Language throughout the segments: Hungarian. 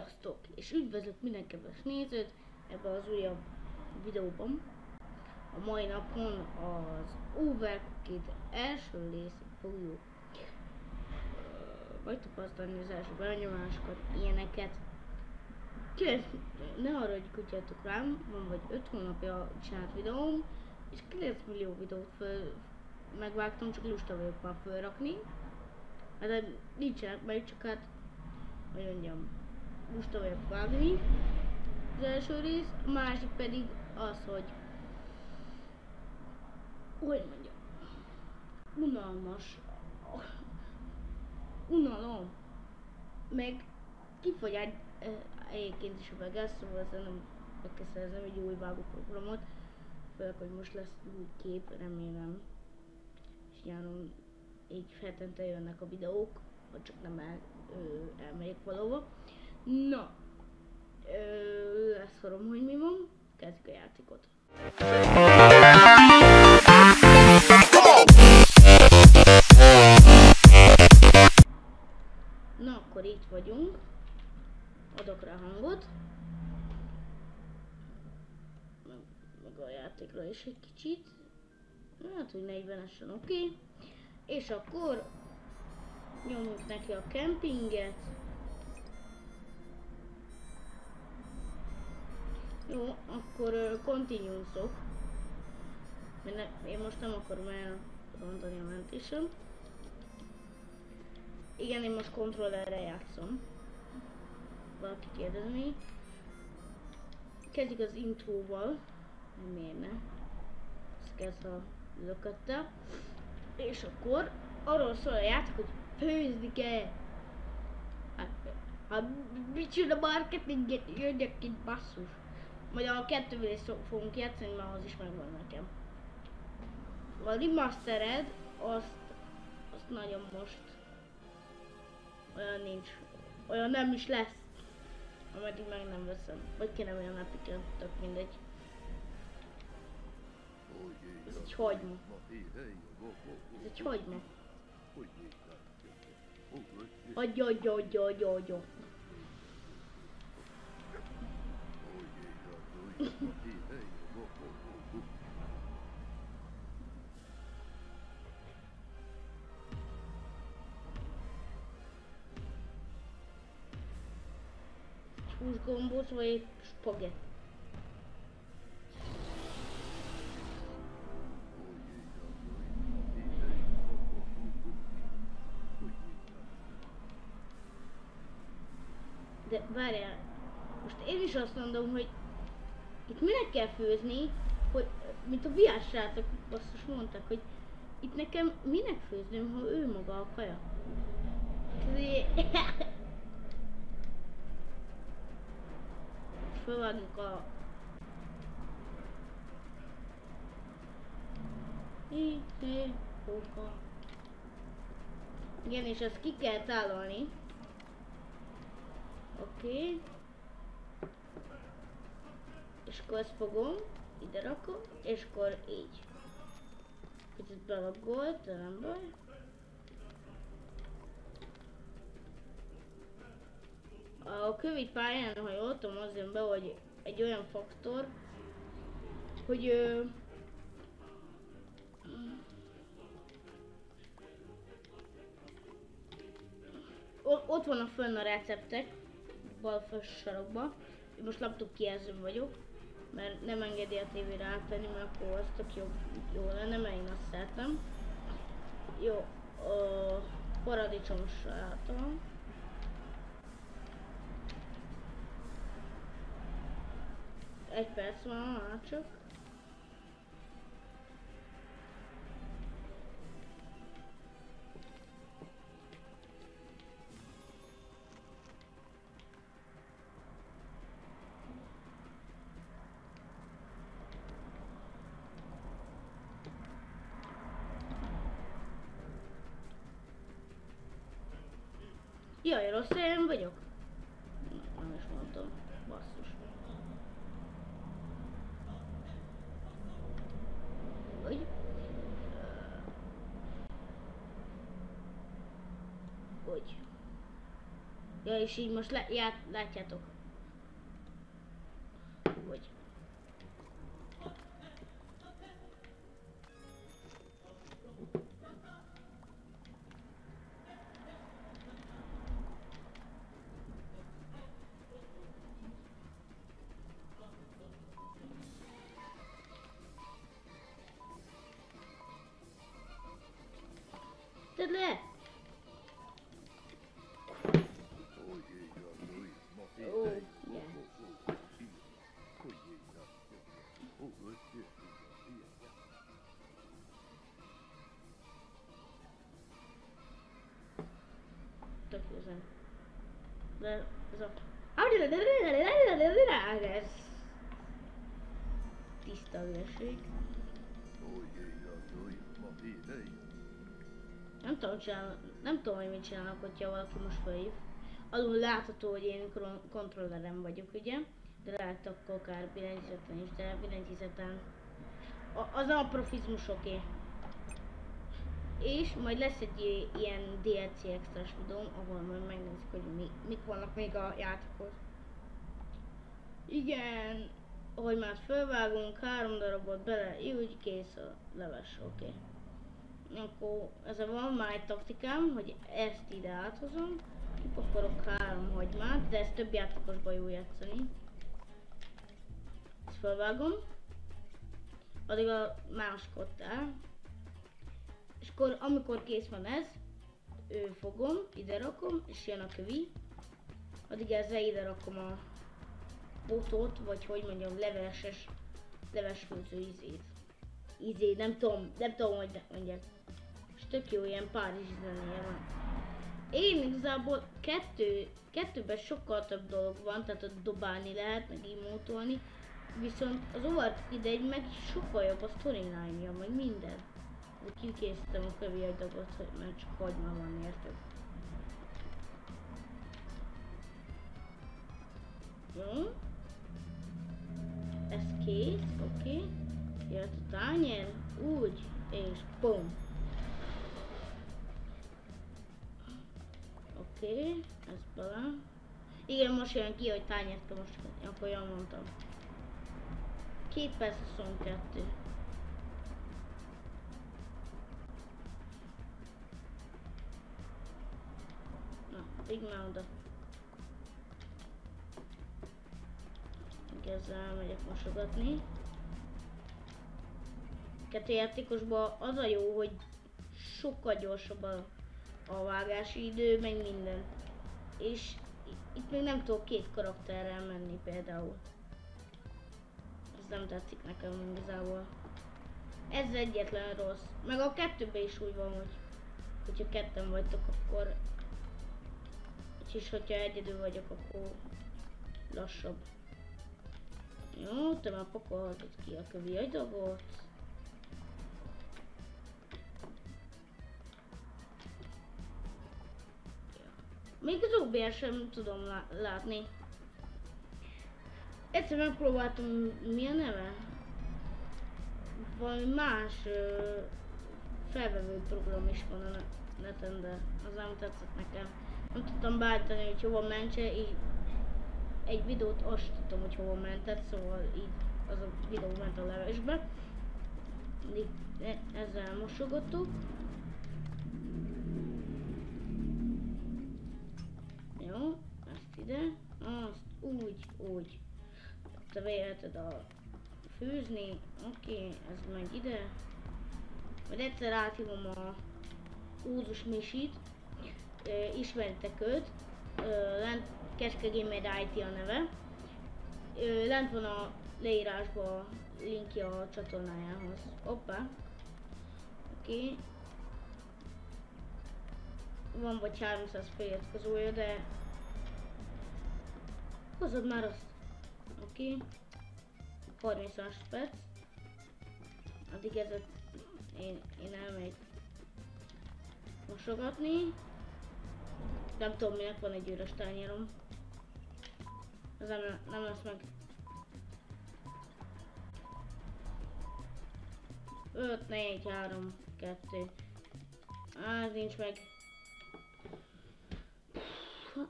Sziasztok! És üdvözlök minden kedves nézőt ebben az újabb videóban. A mai napon az Overcooked első részét fogjuk vagy tapasztalni az első benyomásokat, ilyeneket. Kérlek, ne arra, hogy kutyátok rám, van vagy 5 hónapja csinált videóm, és 9 millió videót föl, megvágtam, csak lusta vagyok már fölrakni. Hát nincsenek meg, csak hát, hogy mondjam, lusta vagyok vágni. Az első rész, a másik pedig az, hogy hogy mondjam, unalmas, unalom, meg kifogy egy, egyébként is a Vegas, szóval nem meg kell szereznem egy új vágóprogramot, főleg, hogy most lesz új kép, remélem, és nyáron így hetente jönnek a videók, vagy csak nem el, ö, elmegyek valahova. Na, ö, leszorom, hogy mi van, kezdjük a játékot. Na, akkor itt vagyunk. Adok rá hangot. Meg a játékra is egy kicsit. Hát, hogy 40-esen oké. Okay. És akkor nyomunk neki a kempinget. Jó, akkor uh, continuous-ok. Mert én most nem akarom elrontani a mentésem. Igen, én most kontrollerre játszom. Valaki kérdezni. Kezdjük az intróval. Miért ne? Ezt kezd a lökötte. És akkor arról szól a játék, hogy főzni kell. Hát, hát micsoda marketinget jönnek itt basszus. Majd a kettővel is fogunk játszani, mert az is megvan nekem. A remastered, azt, azt nagyon most olyan nincs. Olyan nem is lesz. Ameddig meg nem veszem. Vagy kéne olyan epiken, tök mindegy. Ez egy hagyma. Ez egy hagyma. Adja, adja, adja, adja, adja. Húsgombóc vagy spagetti. De várjál, most én is azt mondom, hogy itt minek kell főzni, hogy mint a VR srácok basszus mondták, hogy itt nekem minek főznöm, ha ő maga a kaja. Fölvágjuk a... Igen, és ezt ki kell tálalni. Oké. Okay. És akkor ezt fogom, ide rakom, és akkor így. Kicsit belagolt, de nem baj. A kövid pályán, ha jól tudom, az jön be, hogy egy olyan faktor, hogy ö, ott van a fönn a receptek, bal sarokban. Én most laptop kijelzőn vagyok, mert nem engedi a tévére átvenni, mert akkor az tök jó, jó lenne, mert én azt szeretem. Jó, a paradicsomos salátom. Egy perc van már csak. Jaj, rossz helyen vagyok? Nem is mondtam. Basszus. Hogy? Hogy? Ja, és így most le, ját, látjátok. Tök jó zene. De ez a... Ez... Tiszta hülyeség. Nem tudom, csinál, nem tudom, hogy mit csinálnak, hogyha valaki most felhív. Alul látható, hogy én kontrollerem vagyok, ugye? De lehet akkor akár billentyűzeten is, de billentyűzeten a- az a profizmus oké. Okay. És majd lesz egy ilyen DLC extras videóm, ahol majd megnézzük, hogy mi, mik vannak még a játékhoz. Igen, hogy már fölvágunk, három darabot bele, úgy kész a leves, oké. Okay akkor ez a van már egy taktikám, hogy ezt ide áthozom, kipakolok három hagymát, de ezt több játékosban jó játszani. Felvágom, addig a máskot el, és akkor amikor kész van ez, ő fogom, ide rakom, és jön a kövi, addig ezzel ide rakom a botot, vagy hogy mondjam, leveses, levesfőző izét. Izé, nem tudom, nem tudom, hogy mondják és tök jó ilyen Párizsi zenéje van. Én igazából kettő, kettőben sokkal több dolog van, tehát ott dobálni lehet, meg imótolni, viszont az Overkid egy meg sokkal jobb a storyline meg minden. De kikészítem a kövi adagot, hogy mert csak hagyma van, érted? Jó. Ez kész, oké. Okay. Jött a tányér, úgy, és pum. Oké, okay, ez bele. Igen, most jön ki, hogy tányérta most, akkor jól mondtam. 2 perc 22. Na, így már oda. Ezzel megyek mosogatni. Kettő játékosban az a jó, hogy sokkal gyorsabb a a vágási idő, meg minden. És itt még nem tudok két karakterrel menni például. Nem tetszik nekem igazából. Ez egyetlen rossz. Meg a kettőben is úgy van, hogy hogyha ketten vagytok, akkor és hogyha egyedül vagyok, akkor lassabb. Jó, te már pakolhatod ki a kövi adagot. Még az OBS sem tudom lá látni. Egyszer megpróbáltam, mi a neve? Valami más ö, felvevő program is van a neten, de az nem tetszett nekem. Nem tudtam beállítani, hogy hova mentse, így egy videót azt tudtam, hogy hova mentett, szóval így az a videó ment a levesbe. E, ezzel mosogattuk. Jó, ezt ide, azt úgy, úgy. Te veheted a főzni, oké, okay, ez megy ide. Majd egyszer áthívom a Úzus Misit, e, ismeritek őt, e, lent Keske Gamer IT a neve. E, lent van a leírásban a linkje a csatornájához. Hoppá. Oké. Okay van vagy 300 feliratkozója, de hozod már azt. Okay. 30 másodperc. Addig ezet én, én elmegyek mosogatni. Nem tudom minek van egy üres tányérom. Ez nem, nem lesz meg. 5, 4, 3, 2. Az nincs meg.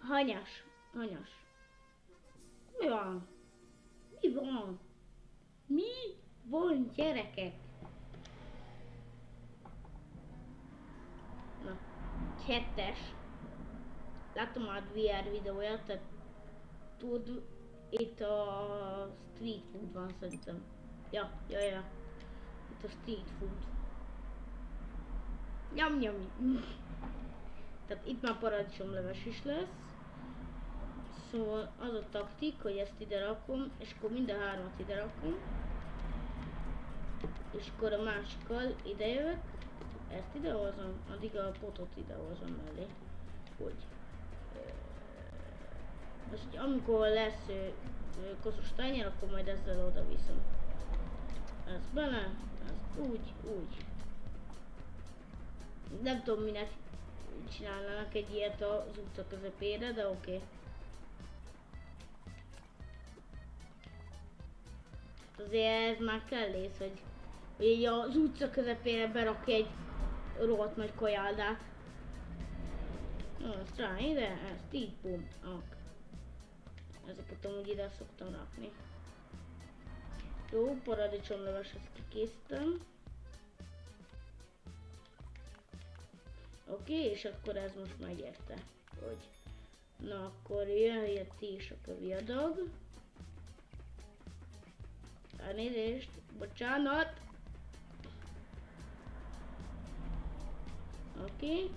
Hanyas, hanyas. Mi van? Mi van? Mi van gyerekek? Na, kettes. Láttam már VR videóját, tehát tud, itt a street food van szerintem. Ja, ja, ja. Itt a street food. Nyom, nyom. Tehát itt már paradicsomleves is lesz. Szóval az a taktik, hogy ezt ide rakom, és akkor mind a hármat ide rakom. És akkor a másikkal ide jövök, ezt idehozom, addig a potot idehozom mellé. Hogy. Most amikor lesz koszos tányér, akkor majd ezzel oda viszem. Ez bele, ez úgy, úgy. Nem tudom minek csinálnának egy ilyet az utca közepére, de oké. Okay. Azért ez már kellész, hogy, hogy így az utca közepére berakja egy rohadt nagy kajáldát. Azt rá ide, ezt így bum. Ok. Ezeket amúgy ide szoktam rakni. Jó, paradicsomleves, ezt kikészítem. Oké, és akkor ez most megérte, hogy na akkor jöjjön is a kövi adag. Elnézést, bocsánat. Oké. Okay.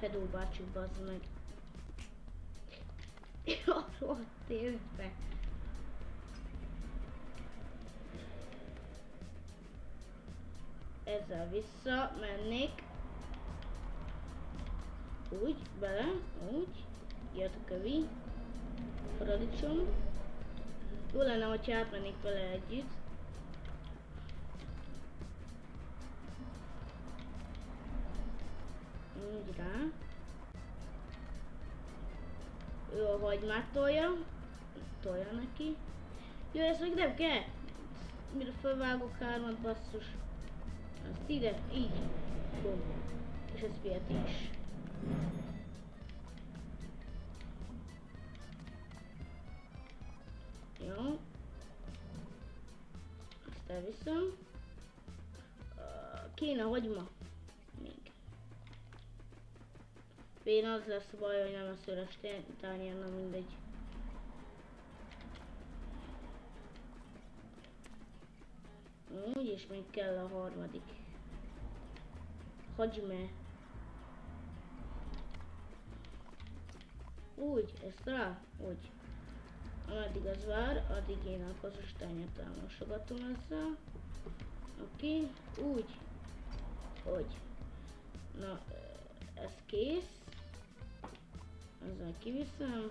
Pedó bácsi, bazd meg. Arról térbe. Ezzel vissza mennék. Úgy, bele, úgy. Jött a kövi. Paradicsom. Jó lenne, hogyha átmennék vele együtt. Úgy rá. Ő a hagymát tolja. Tolja neki. Jó, ezt még nem kell. Mire felvágok hármat, basszus. Azt ide, így. Bum. És ez fiat is. Jó. Azt elviszem. Kéne hagyma. Még. Én az lesz a baj, hogy nem a szőres tányér, na mindegy. Úgy, és még kell a harmadik. Hagymé. Úgy, ezt rá, úgy. Ameddig az vár, addig én a kozostányát elmosogatom ezzel. Oké, úgy. Hogy. Na, ez kész. Ezzel kiviszem.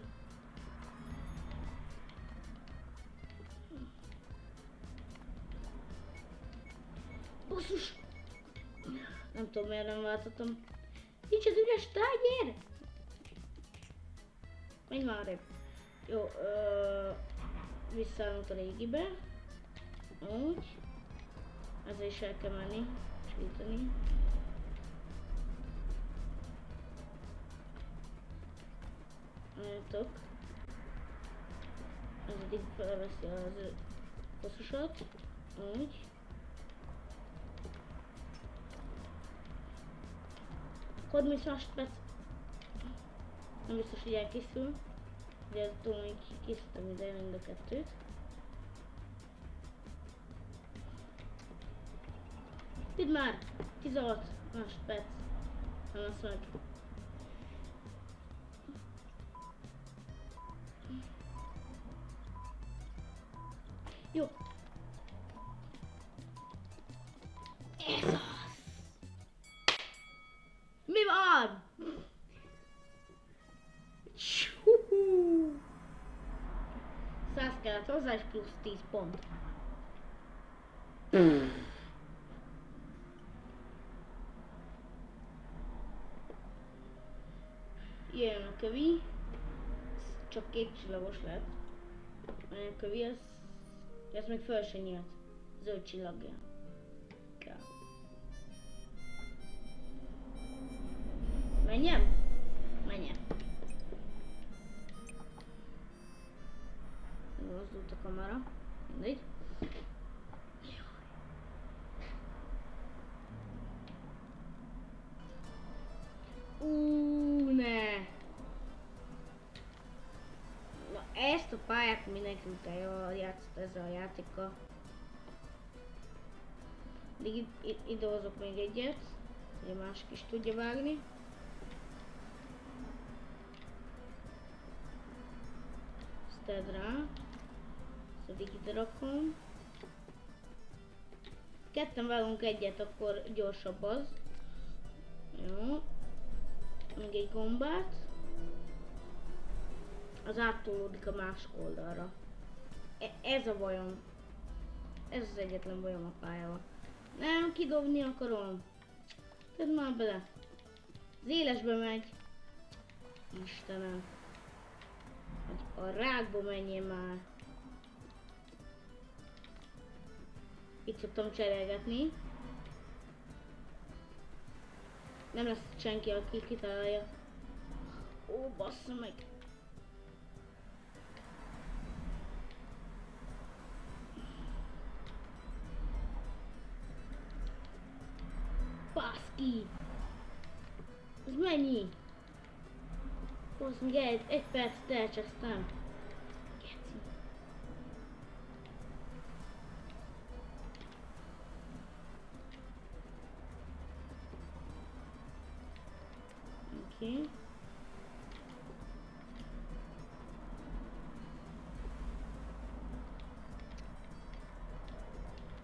Basszus! Nem tudom miért nem váltottam. Nincs az üres tányér! Menj már Jó, ö, visszaállunk a régibe. Úgy. Ezzel is el kell menni, sítani. Álltok. Ez eddig felveszi az hosszusat. Úgy. Hadd mi perc. Nem biztos, hogy elkészül. De tudom, hogy készítem ide mind a kettőt. Itt már! 16 másodperc. Nem azt meg. Jó. plusz 10 pont. Jön a kövi. Csak két csillagos lett. A kövi az... Ez még föl se nyílt. Zöld csillagja. Kell. Menjem? elmozdult a kamera. Mindegy. Ú, ne! Na ezt a pályát mindenki utálja, játszott ezzel a játékkal. Még idehozok még egyet, hogy a másik is tudja vágni. Aztán rá. Ezt ide rakom. Ketten vágunk egyet, akkor gyorsabb az. Jó. Még egy gombát. Az áttolódik a másik oldalra. E ez a bajom. Ez az egyetlen bajom a pályával. Nem, kidobni akarom. Tedd már bele. Az élesbe megy. Istenem. Hogy a rákba menjél már. Itt szoktam cserélgetni. Nem lesz senki, aki kitalálja. Ó, bassza meg. Baszki! Ez mennyi? Hozz még egy, egy percet elcsesztem. Oké.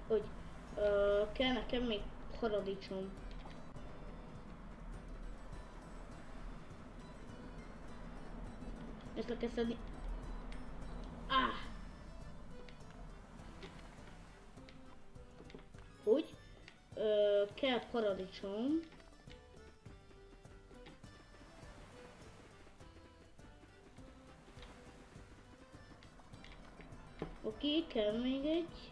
Hogy ö, kell nekem még paradicsom. Ezt le kell szedni. Ah! Úgy. Ö, kell paradicsom. Oké, kell még egy.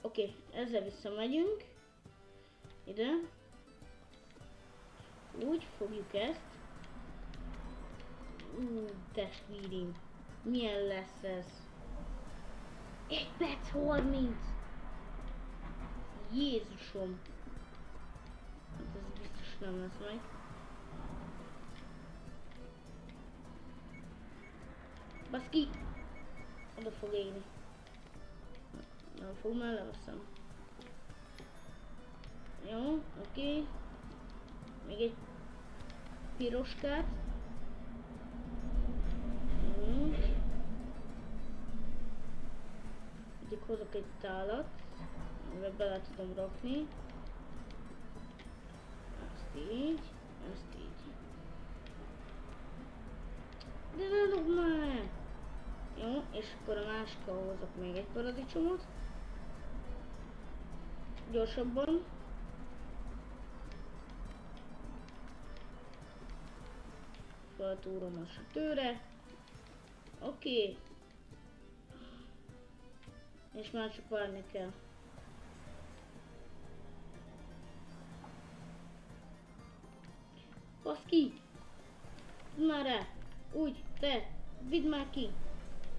Oké, ezzel visszamegyünk. Ide. Úgy fogjuk ezt. Ú, testvírim. Milyen lesz ez? Egy perc 30! Jézusom! Hát ez biztos nem lesz meg. Baszki! Oda fog égni. Nem fog már leveszem. Jó, oké. Okay. Még egy piroskát. Úgy. Addig hozok egy tálat, amivel bele tudom rakni. Ezt így, ezt így. De ne már! Jó, és akkor a másikra hozok még egy paradicsomot. Gyorsabban. Feltúrom a sütőre. Oké. Okay. És már csak várni kell. Te! Vidd már ki!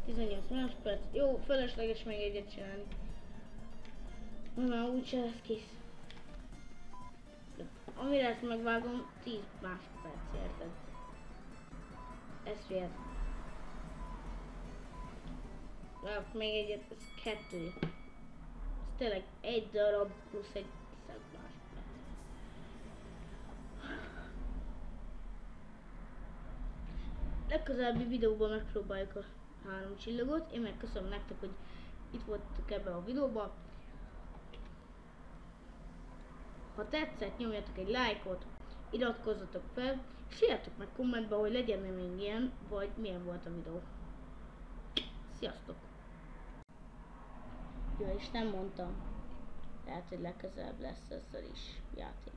18 másodperc. Jó, felesleges még egyet csinálni. Már úgyse lesz kész. Amire ezt megvágom, 10 másodperc, érted? Ez fél. Vágok még egyet, ez kettő. Ez tényleg egy darab plusz egy szeg másodperc. Legközelebbi videóban megpróbáljuk a három csillagot. Én meg köszönöm nektek, hogy itt voltak ebben a videóban. Ha tetszett, nyomjatok egy lájkot, iratkozzatok fel, és írjátok meg kommentbe, hogy legyen -e még ilyen, vagy milyen volt a videó. Sziasztok! Jó, és nem mondtam. Lehet, hogy legközelebb lesz ezzel is játék.